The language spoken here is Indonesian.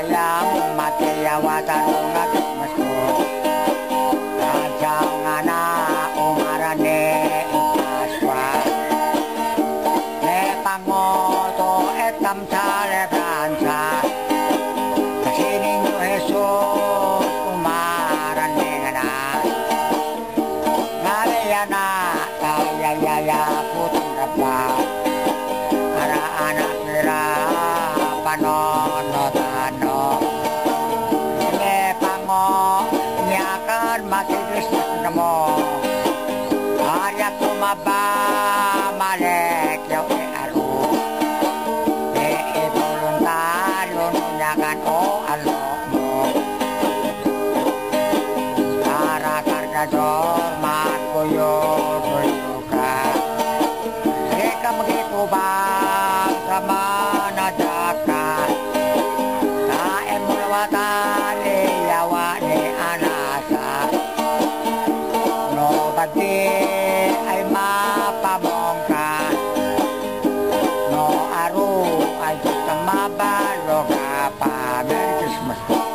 saya mati ya watarunga masku Rajangana umarane ikaswa Ne moto etam cale branca. Kasininyo Jesus umarane ngana. Ngareyana kaya ya ya putang rapa Ara anak nira panon Kumar mati terus nemo Arya kumaba malek yo e aru E e bolun talun nyakan o oh alomo Tara karna jormat kuyo Merry Christmas.